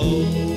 Oh.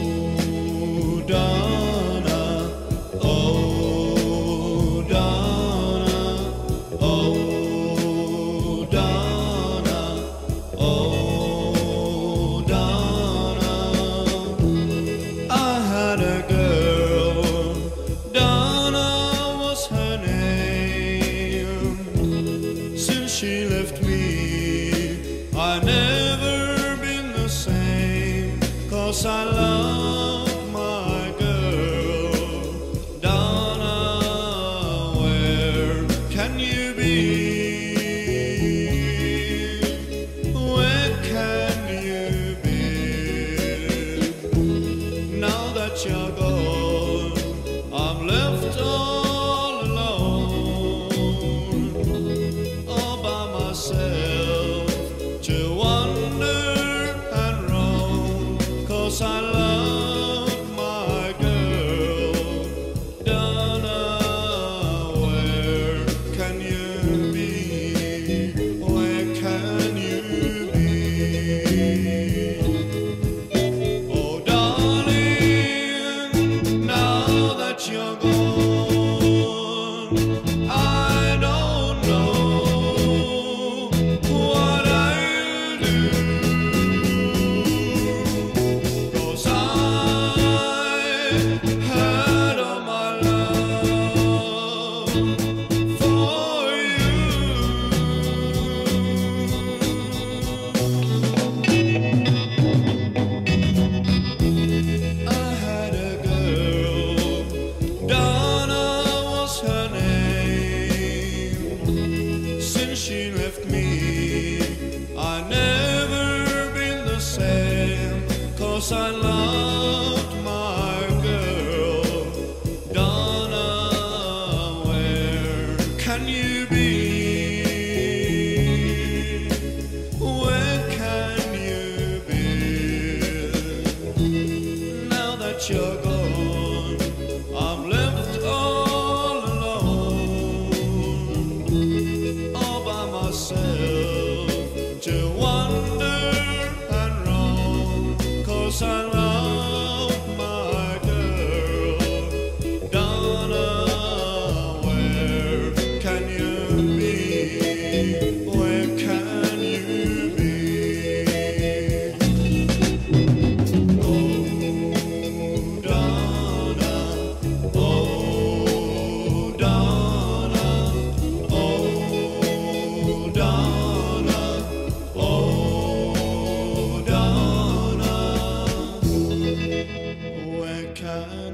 she left me, I never been the same, cause I love my girl, Donna, where can you be? cause I love. child.